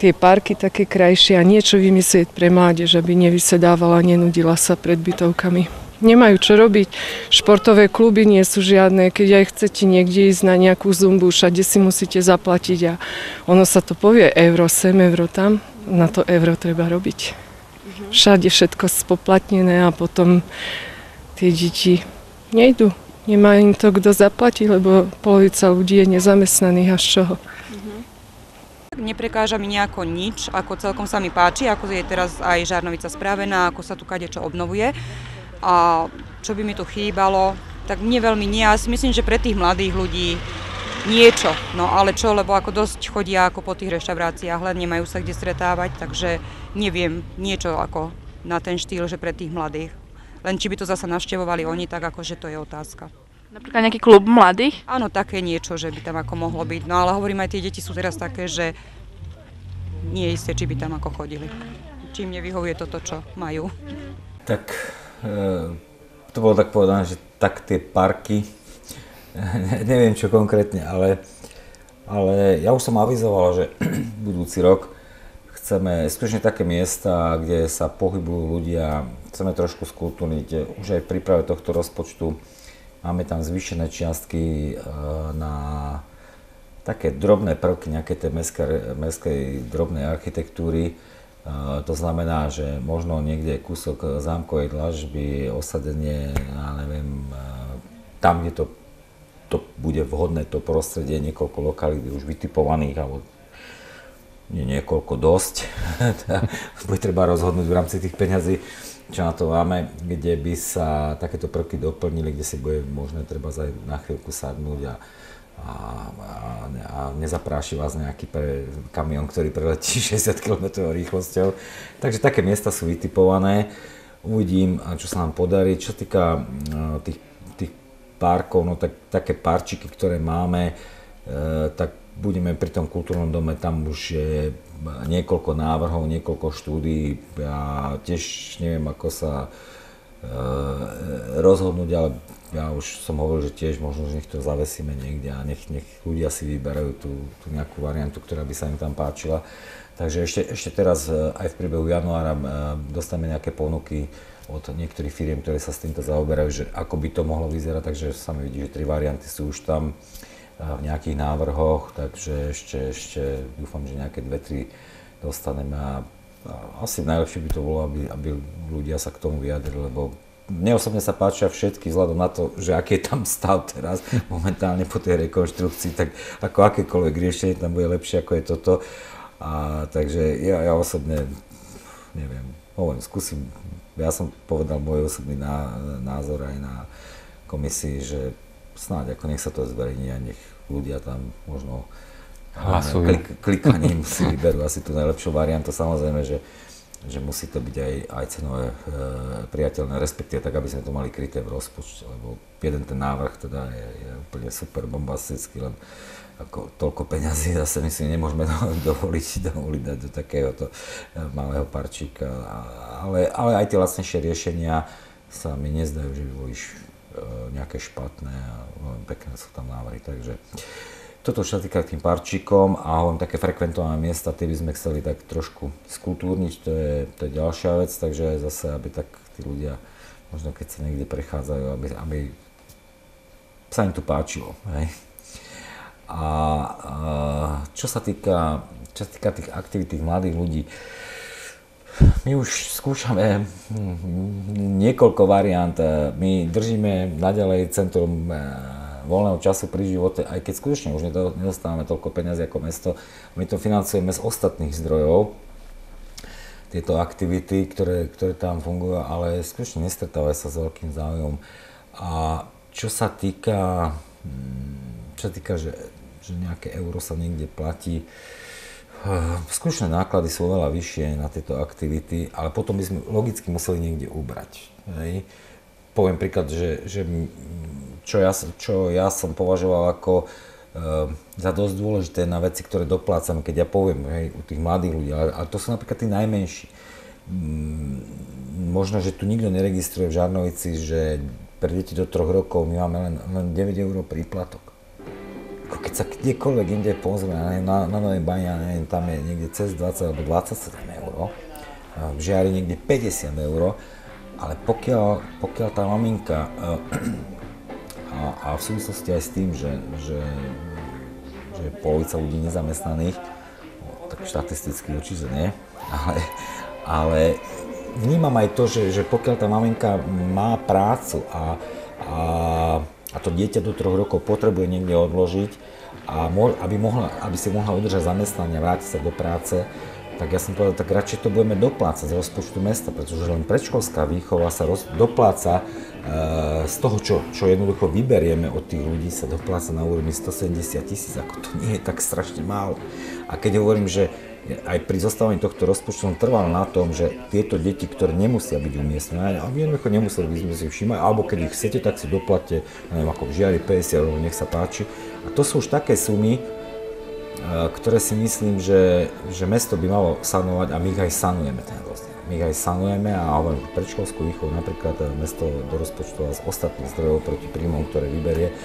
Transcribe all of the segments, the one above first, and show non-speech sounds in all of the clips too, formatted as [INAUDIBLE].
tie parky také krajšie a niečo vymyslieť pre mládež, aby nevysedávala, nenudila sa pred bytovkami. Nemajú čo robiť. Športové kluby nie sú žiadne. Keď aj chcete niekde ísť na nejakú zumbu, všade si musíte zaplatiť a ono sa to povie euro sem, euro tam. Na to euro treba robiť. Všade všetko spoplatnené a potom tie deti nejdu. Nemá im to kto zaplatiť, lebo polovica ľudí je nezamestnaných a z čoho. Neprekáža mi nejako nič, ako celkom sa mi páči, ako je teraz aj Žarnovica spravená, ako sa tu kadečo obnovuje. A čo by mi tu chýbalo, tak mne veľmi nie. Ja si myslím, že pre tých mladých ľudí niečo. No ale čo, lebo ako dosť chodia ako po tých reštauráciách, len nemajú sa kde stretávať, takže neviem, niečo ako na ten štýl, že pre tých mladých. Len či by to zasa navštevovali oni, tak akože to je otázka. Napríklad nejaký klub mladých? Áno, také niečo, že by tam ako mohlo byť. No ale hovorím, aj tie deti sú teraz také, že nie je isté, či by tam ako chodili. Či im nevyhovuje toto, čo majú. Tak e, to bolo tak povedané, že tak tie parky, [LAUGHS] neviem čo konkrétne, ale, ale ja už som avizoval, že [CLEARS THROAT] budúci rok chceme skutočne také miesta, kde sa pohybujú ľudia, chceme trošku skultúrniť. Už aj v príprave tohto rozpočtu Máme tam zvýšené čiastky e, na také drobné prvky nejakej tej mestskej, mestskej drobnej architektúry. E, to znamená, že možno niekde kúsok zámkovej dlažby, osadenie, ja neviem, e, tam, kde to, to bude vhodné, to prostredie, niekoľko lokalít už vytipovaných, alebo nie niekoľko dosť, [LAUGHS] bude treba rozhodnúť v rámci tých peňazí, čo na to máme, kde by sa takéto prvky doplnili, kde si bude možné treba aj na chvíľku sadnúť a, a, a, a nezapráši vás nejaký pre, kamión, ktorý preletí [LAUGHS] 60 km rýchlosťou. Takže také miesta sú vytipované. Uvidím, čo sa nám podarí. Čo týka tých, tých parkov, no tak také parčiky, ktoré máme, e, tak budeme pri tom kultúrnom dome, tam už je niekoľko návrhov, niekoľko štúdií. Ja tiež neviem, ako sa e, rozhodnúť, ale ja už som hovoril, že tiež možno, že nech to zavesíme niekde a nech, nech ľudia si vyberajú tú, tú nejakú variantu, ktorá by sa im tam páčila. Takže ešte, ešte teraz e, aj v priebehu januára e, dostaneme nejaké ponuky od niektorých firiem, ktoré sa s týmto zaoberajú, že ako by to mohlo vyzerať, takže sami vidí, že tri varianty sú už tam v nejakých návrhoch, takže ešte, ešte dúfam, že nejaké dve, tri dostaneme a asi najlepšie by to bolo, aby, aby ľudia sa k tomu vyjadrili, lebo mne osobne sa páčia všetky vzhľadom na to, že aký je tam stav teraz momentálne po tej rekonštrukcii, tak ako akékoľvek riešenie tam bude lepšie ako je toto. A, takže ja, ja osobne neviem, hovorím, skúsim, ja som povedal môj osobný názor aj na komisii, že snáď ako nech sa to zverejní a nech ľudia tam možno Hlasujú. Klik, klikaním [LAUGHS] si vyberú asi tú najlepšiu variantu. Samozrejme, že, že musí to byť aj, aj cenové e, priateľné, respektíve tak, aby sme to mali kryté v rozpočte, lebo jeden ten návrh teda je, je úplne super bombastický, len ako toľko peňazí zase myslím, nemôžeme [LAUGHS] dovoliť, dovoliť dať do takéhoto e, malého parčíka. Ale, ale aj tie lacnejšie riešenia sa mi nezdajú, že by boli nejaké špatné a veľmi pekné sú tam návrhy. Takže toto sa týka tým parčíkom a hovorím také frekventované miesta, tie by sme chceli tak trošku skultúrniť, to je, to je ďalšia vec, takže zase, aby tak tí ľudia, možno keď sa niekde prechádzajú, aby, aby sa im tu páčilo. Hej. A, a čo sa týka, čo sa týka tých aktivít tých mladých ľudí, my už skúšame hm, niekoľko variant. My držíme naďalej centrum eh, voľného času pri živote, aj keď skutočne už nedostávame toľko peniazy ako mesto. My to financujeme z ostatných zdrojov, tieto aktivity, ktoré, ktoré tam fungujú, ale skutočne nestretávajú sa s veľkým záujom. A čo sa týka, hm, čo sa týka že, že nejaké euro sa niekde platí, Skutočné náklady sú oveľa vyššie na tieto aktivity, ale potom by sme logicky museli niekde ubrať. Hej. Poviem príklad, že, že čo, ja, čo ja som považoval ako uh, za dosť dôležité na veci, ktoré doplácam, keď ja poviem hej, u tých mladých ľudí, ale, ale to sú napríklad tí najmenší. Um, možno, že tu nikto neregistruje v Žarnovici, že pre deti do troch rokov my máme len, len 9 eur príplatok. Ako keď sa kdekoľvek inde pozrie, na, na Novej Bani, ja neviem, tam je niekde cez 20 alebo 27 eur, v Žiari niekde 50 eur, ale pokiaľ, pokiaľ tá maminka [CLEARS THROAT] a, a v súvislosti aj s tým, že, že, že je polovica ľudí nezamestnaných, no, tak štatisticky určite nie, [LAUGHS] ale, ale vnímam aj to, že, že pokiaľ tá maminka má prácu a, a a to dieťa do troch rokov potrebuje niekde odložiť a aby, mohla, aby si mohla udržať zamestnanie vrátiť sa do práce, tak ja som povedal, tak radšej to budeme doplácať z rozpočtu mesta, pretože len predškolská výchova sa roz, dopláca e, z toho, čo, čo jednoducho vyberieme od tých ľudí, sa dopláca na úrovni 170 tisíc, ako to nie je tak strašne málo. A keď hovorím, že aj pri zostávaní tohto rozpočtu som trval na tom, že tieto deti, ktoré nemusia byť umiestnené, a jednoducho nemuseli by sme si všímať, alebo keď ich chcete, tak si doplatte, neviem, ako v žiari 50 eur, nech sa páči. A to sú už také sumy, e, ktoré si myslím, že, že mesto by malo sanovať a my ich aj sanujeme ten rozdiel. My ich aj sanujeme a hovorím, predškolskú výchovu napríklad e, mesto do rozpočtu z ostatných zdrojov proti príjmom, ktoré vyberie,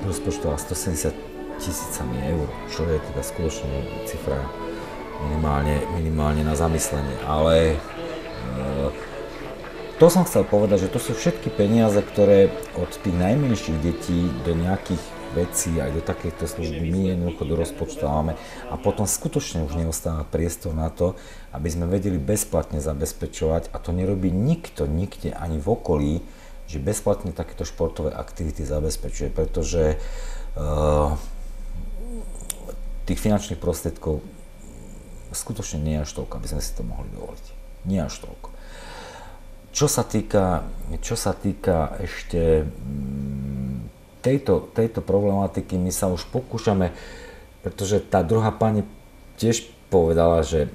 do rozpočtu 170 tisícami eur, čo je teda skutočne cifra minimálne, minimálne na zamyslenie. Ale e, to som chcel povedať, že to sú všetky peniaze, ktoré od tých najmenších detí do nejakých vecí aj do takejto služby my jednoducho do rozpočtávame a potom skutočne už neostáva priestor na to, aby sme vedeli bezplatne zabezpečovať a to nerobí nikto, nikde ani v okolí, že bezplatne takéto športové aktivity zabezpečuje, pretože uh, tých finančných prostriedkov skutočne nie až toľko, aby sme si to mohli dovoliť. Nie až toľko. Čo sa týka, čo sa týka ešte mm, tejto, tejto problematiky, my sa už pokúšame, pretože tá druhá pani tiež povedala, že,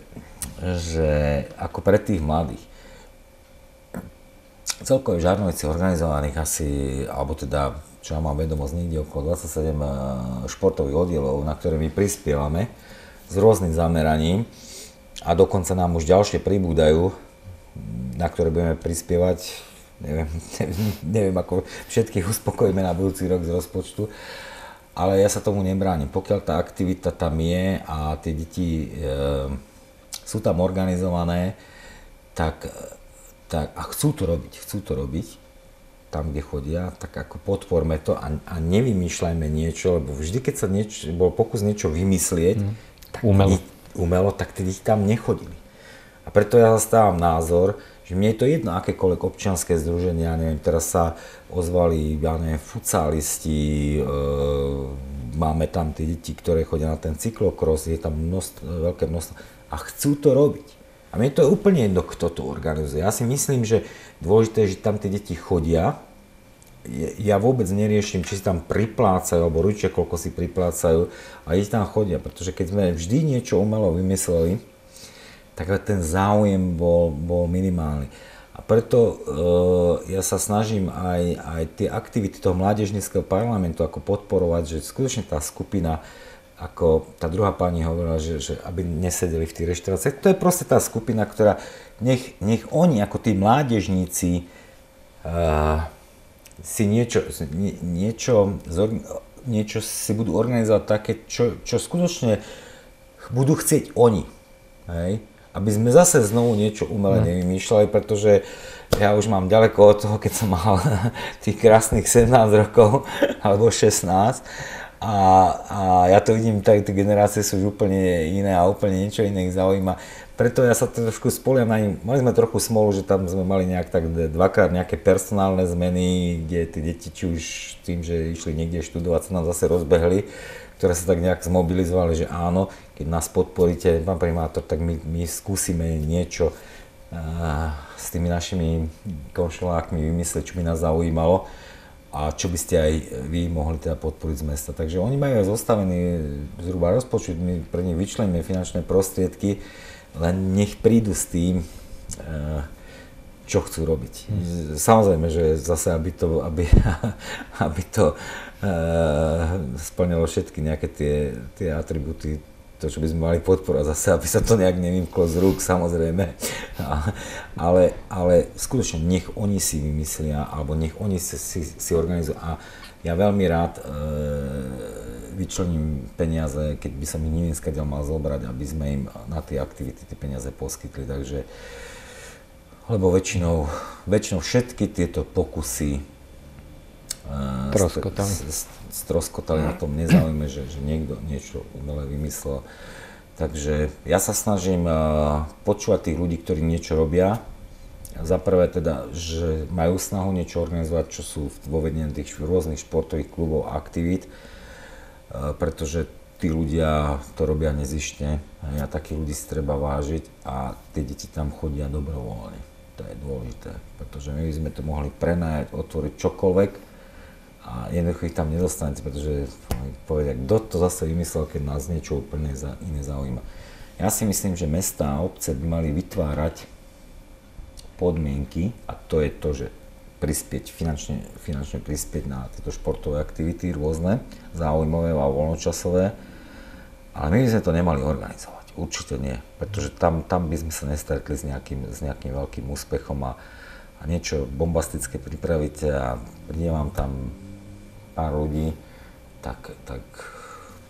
že ako pre tých mladých, celkovo v Žarnovici organizovaných asi, alebo teda, čo ja mám vedomosť, niekde okolo 27 eh, športových oddielov, na ktoré my prispievame s rôznym zameraním a dokonca nám už ďalšie pribúdajú, na ktoré budeme prispievať, [LAUGHS] neviem, neviem ako všetkých uspokojíme na budúci rok z rozpočtu, ale ja sa tomu nebránim. Pokiaľ tá aktivita tam je a tie deti e, sú tam organizované, tak, tak a chcú to robiť, chcú to robiť, tam, kde chodia, tak ako podporme to a, a nevymýšľajme niečo, lebo vždy, keď sa nieč, bol pokus niečo vymyslieť, mm tak umelo. umelo, tak tí tam nechodili. A preto ja zastávam názor, že mne je to jedno akékoľvek občianské združenia, neviem, teraz sa ozvali, ja neviem, futsalisti, e, máme tam tie deti, ktoré chodia na ten cyklokros, je tam množstvo, veľké množstvo a chcú to robiť. A mne to je úplne jedno, kto to organizuje. Ja si myslím, že dôležité je, že tam tie deti chodia, ja vôbec neriešim, či si tam priplácajú, alebo rodičia koľko si priplácajú a ich tam chodia, pretože keď sme vždy niečo umelo vymysleli, tak ten záujem bol, bol minimálny. A preto e, ja sa snažím aj, aj tie aktivity toho mládežnického parlamentu ako podporovať, že skutočne tá skupina, ako tá druhá pani hovorila, že, že aby nesedeli v tých reštauráciách, to je proste tá skupina, ktorá, nech, nech oni ako tí mládežníci e, si niečo, niečo, niečo si budú organizovať také, čo, čo skutočne budú chcieť oni. Hej? Aby sme zase znovu niečo umelé mm. nevymýšľali, pretože ja už mám ďaleko od toho, keď som mal [LAUGHS] tých krásnych 17 rokov [LAUGHS] alebo 16 a, a ja to vidím, tak tie generácie sú už úplne iné a úplne niečo iné ich zaujíma preto ja sa trošku spoliam na ním. Mali sme trochu smolu, že tam sme mali nejak tak dvakrát nejaké personálne zmeny, kde tie deti či už tým, že išli niekde študovať, sa nám zase rozbehli, ktoré sa tak nejak zmobilizovali, že áno, keď nás podporíte, pán primátor, tak my, my skúsime niečo uh, s tými našimi konšulákmi vymyslieť, čo by nás zaujímalo a čo by ste aj vy mohli teda podporiť z mesta. Takže oni majú aj zostavený zhruba rozpočet, my pre nich vyčleníme finančné prostriedky, len nech prídu s tým, eh, čo chcú robiť. Samozrejme, že zase, aby to, aby, [LAUGHS] aby to uh, splňalo všetky nejaké tie, tie atributy, to, čo by sme mali podporovať, zase, aby sa to nejak nevymklo z rúk, samozrejme. [LAUGHS] ale, ale skutočne nech oni si vymyslia, alebo nech oni si, si, si organizujú. A ja veľmi rád uh, vyčlením peniaze, keď by som ich neviem skadiaľ mal zobrať, aby sme im na tie aktivity tie peniaze poskytli. Takže, lebo väčšinou, väčšinou všetky tieto pokusy uh, Troskotali. st- st- stroskotali na tom nezáujme, že, že niekto niečo umelé vymyslel. Takže ja sa snažím uh, počúvať tých ľudí, ktorí niečo robia. Za prvé teda, že majú snahu niečo organizovať, čo sú vo vedení tých rôznych športových klubov a aktivít, pretože tí ľudia to robia nezištne a takých ľudí si treba vážiť a tie deti tam chodia dobrovoľne. To je dôležité, pretože my sme to mohli prenajať, otvoriť čokoľvek, a jednoducho ich tam nedostanete, pretože povedia, kto to zase vymyslel, keď nás niečo úplne iné zaujíma. Ja si myslím, že mesta a obce by mali vytvárať podmienky, a to je to, že prispieť, finančne, finančne prispieť na tieto športové aktivity rôzne, záujmové a voľnočasové, ale my by sme to nemali organizovať. Určite nie, pretože tam, tam by sme sa nestretli s nejakým, s nejakým veľkým úspechom a, a niečo bombastické pripravíte a príde vám tam pár ľudí, tak, tak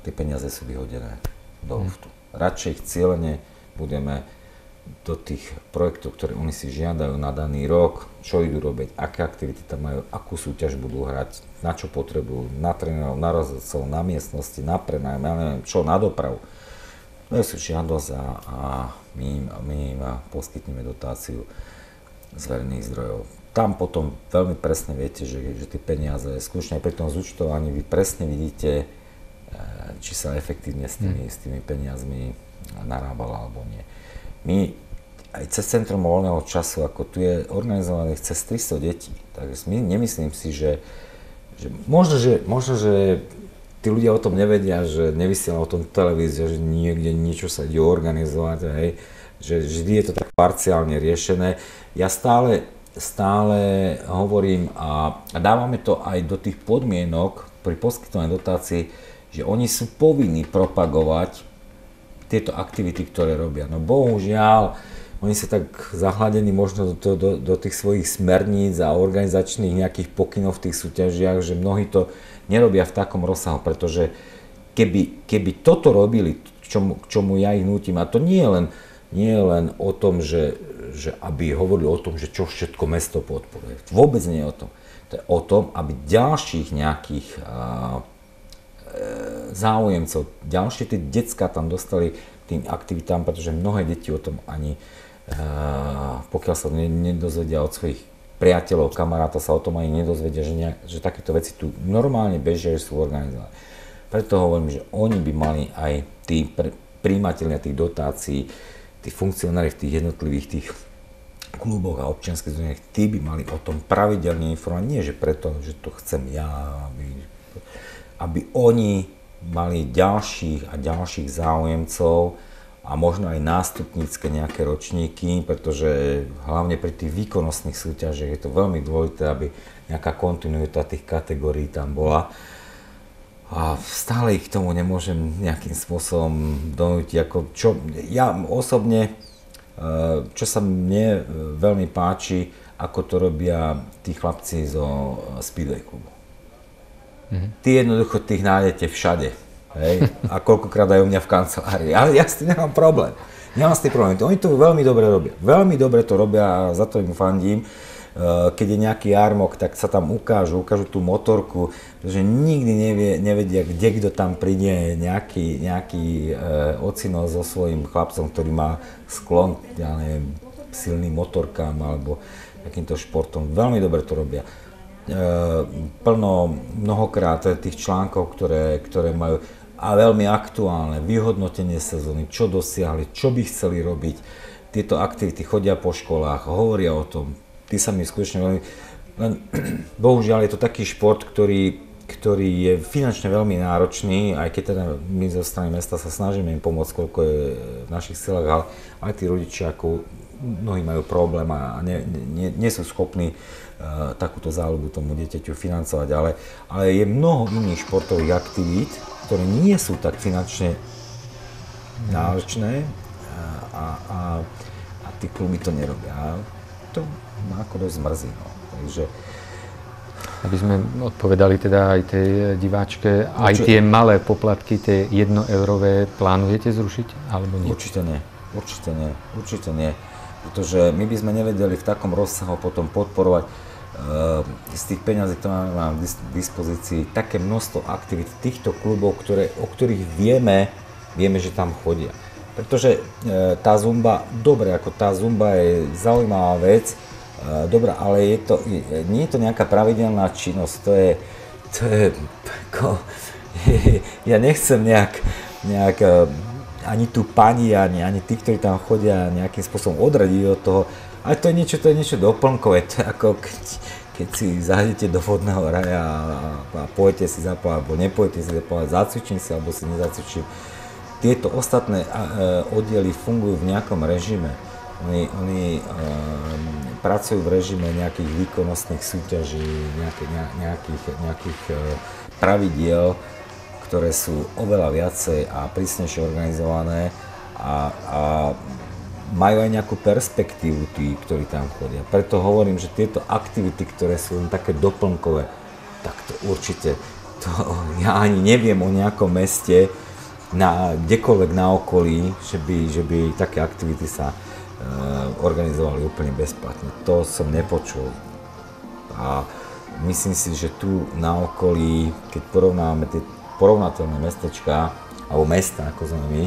tie peniaze sú vyhodené do luftu. Radšej cieľene budeme do tých projektov, ktoré oni si žiadajú na daný rok, čo idú robiť, aké aktivity tam majú, akú súťaž budú hrať, na čo potrebujú, na trénerov, na rozhodcov, na miestnosti, na prenajm, ja neviem čo, na dopravu. Je sú žiadosť a, a my, im, my im poskytneme dotáciu z verejných zdrojov. Tam potom veľmi presne viete, že, že tie peniaze, skutočne pri tom zúčtovaní vy presne vidíte, či sa efektívne s tými, s tými peniazmi narábala alebo nie. My aj cez Centrum voľného času, ako tu je organizovaných cez 300 detí, takže my, nemyslím si, že, že, možno, že možno, že tí ľudia o tom nevedia, že nevysiela o tom televízia, že niekde niečo sa ide organizovať, hej, že vždy je to tak parciálne riešené. Ja stále, stále hovorím a, a dávame to aj do tých podmienok pri poskytovaní dotácií, že oni sú povinní propagovať tieto aktivity, ktoré robia. No bohužiaľ, oni sa tak zahladení možno do, do, do tých svojich smerníc a organizačných nejakých pokynov v tých súťažiach, že mnohí to nerobia v takom rozsahu, pretože keby, keby toto robili, k čomu, k čomu ja ich nutím, a to nie je len, nie je len o tom, že, že aby hovorili o tom, že čo všetko mesto podporuje. Vôbec nie je o tom. To je o tom, aby ďalších nejakých a, záujemcov. Ďalšie tie decka tam dostali tým aktivitám, pretože mnohé deti o tom ani, pokiaľ sa nedozvedia od svojich priateľov, kamaráta sa o tom ani nedozvedia, že, nejak, že takéto veci tu normálne bežia, že sú organizované. Preto hovorím, že oni by mali aj tí príjimatelia tých dotácií, tí funkcionári v tých jednotlivých tých kluboch a občianských združeniach, tí by mali o tom pravidelne informovať. Nie, že preto, že to chcem ja, aby, aby oni mali ďalších a ďalších záujemcov a možno aj nástupnícke nejaké ročníky, pretože hlavne pri tých výkonnostných súťažiach je to veľmi dôležité, aby nejaká kontinuita tých kategórií tam bola. A stále ich k tomu nemôžem nejakým spôsobom donútiť. Ako čo, ja osobne, čo sa mne veľmi páči, ako to robia tí chlapci zo Speedway klubu. Mm-hmm. Ty jednoducho tých nájdete všade. Hej? A koľkokrát aj u mňa v kancelárii. Ale ja s tým nemám problém. Nemám s tým problém. Oni to veľmi dobre robia. Veľmi dobre to robia a za to im fandím. Keď je nejaký jarmok, tak sa tam ukážu, ukážu tú motorku, pretože nikdy nevie, nevedia, kde kto tam príde nejaký, nejaký e, ocino so svojím chlapcom, ktorý má sklon, ja neviem, silným motorkám alebo takýmto športom. Veľmi dobre to robia. Plno mnohokrát tých článkov, ktoré, ktoré majú a veľmi aktuálne, vyhodnotenie sezóny, čo dosiahli, čo by chceli robiť. Tieto aktivity chodia po školách, hovoria o tom, tí sa mi skutočne veľmi... Len, [CLEARS THROAT] bohužiaľ je to taký šport, ktorý, ktorý je finančne veľmi náročný, aj keď teda my zo strany mesta sa snažíme im pomôcť, koľko je v našich silách, ale aj tí rodičia, ako mnohí majú problém a nie, nie, nie sú schopní uh, takúto záľubu tomu dieťaťu financovať, ale, ale je mnoho iných športových aktivít, ktoré nie sú tak finančne náročné a, a, a, a tí kluby to nerobia. A to ma ako dosť mrzí. No. Takže aby sme odpovedali teda aj tej diváčke, aj tie malé poplatky, tie jednoeurové, plánujete zrušiť alebo nie? Určite nie. Určite nie. Určite nie. Pretože my by sme nevedeli v takom rozsahu potom podporovať eh, z tých peňazí, ktoré máme dis- dispozícii, také množstvo aktivít týchto klubov, ktoré, o ktorých vieme, vieme, že tam chodia. Pretože eh, tá zumba, dobre, ako tá zumba je zaujímavá vec, eh, dobrá, ale je to, nie je to nejaká pravidelná činnosť, to je, to je, [LAUGHS] ako, [LAUGHS] ja nechcem nejak, nejak ani tu pani, ani, ani tí, ktorí tam chodia nejakým spôsobom odradiť od toho, ale to je niečo, to je niečo doplnkové, to je ako keď, keď si zajdete do vodného raja a, a pôjdete si zaplávať, alebo nepôjdete si zaplávať, zacvičím si, alebo si nezacvičím. Tieto ostatné a, e, oddiely fungujú v nejakom režime. Oni, oni e, pracujú v režime nejakých výkonnostných súťaží, nejakých, nejakých e, pravidiel, ktoré sú oveľa viacej a prísnejšie organizované a, a majú aj nejakú perspektívu tí, ktorí tam chodia. Preto hovorím, že tieto aktivity, ktoré sú len také doplnkové, tak to určite, to, [LAUGHS] ja ani neviem o nejakom meste, na, kdekoľvek na okolí, že by, že by také aktivity sa e, organizovali úplne bezplatne. To som nepočul. A myslím si, že tu na okolí, keď porovnáme tie porovnateľné mestečka, alebo mesta, ako sme my,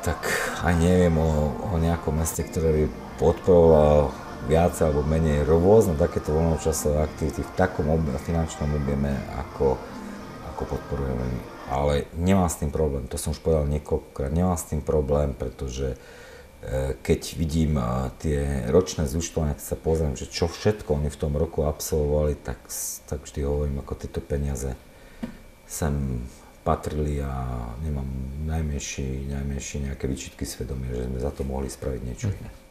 tak aj neviem o, o nejakom meste, ktoré by podporovalo viac alebo menej rôzne takéto voľnočasové aktivity v takom ob- finančnom objeme, ako, ako podporujeme my. Ale nemám s tým problém, to som už povedal niekoľkokrát, nemám s tým problém, pretože e, keď vidím a, tie ročné zúčtovania, keď sa pozriem, že čo všetko oni v tom roku absolvovali, tak, tak vždy hovorím, ako tieto peniaze sem patrili a nemám najmenší, najmenšie nejaké výčitky svedomia, že sme za to mohli spraviť niečo iné.